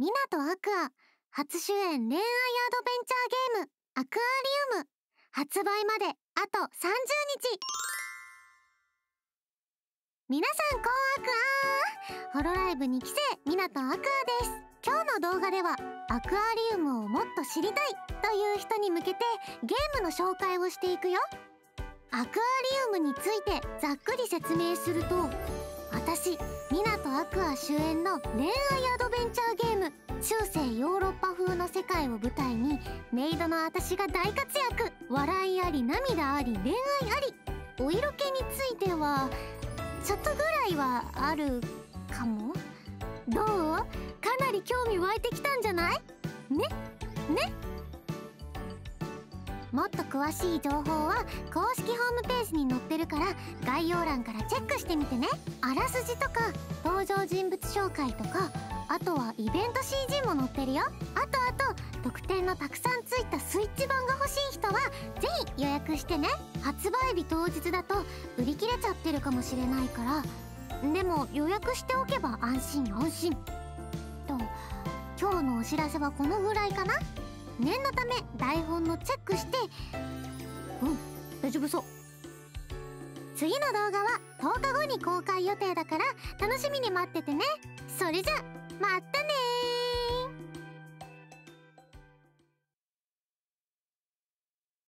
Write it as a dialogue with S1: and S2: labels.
S1: ミナとアクア初主演恋愛アドベンチャーゲームアクアリウム発売まであと30日。皆さんこんあくあホロライブ2期生ミナとアクアです。今日の動画ではアクアリウムをもっと知りたいという人に向けてゲームの紹介をしていくよ。アクアリウムについてざっくり説明すると私ミナとアクア主演の恋愛アドベンチャーゲーム中世ヨーロッパ風の世界を舞台にメイドの私が大活躍。笑いあり涙あり恋愛あり。お色気についてはちょっとぐらいはあるかも。どう？かなり興味湧いてきたんじゃない？もっと詳しい情報は公式ホームページに載ってるから概要欄からチェックしてみてね。あらすじとか登場人物紹介とかあとはイベント CG も載ってるよ。あとあと特典のたくさんついたスイッチ版が欲しい人はぜひ予約してね。発売日当日だと売り切れちゃってるかもしれないから。でも予約しておけば安心安心。と今日のお知らせはこのぐらいかな？念のため台本のチェックして。うん大丈夫そう。次の動画は10日後に公開予定だから楽しみに待っててね。それじゃまた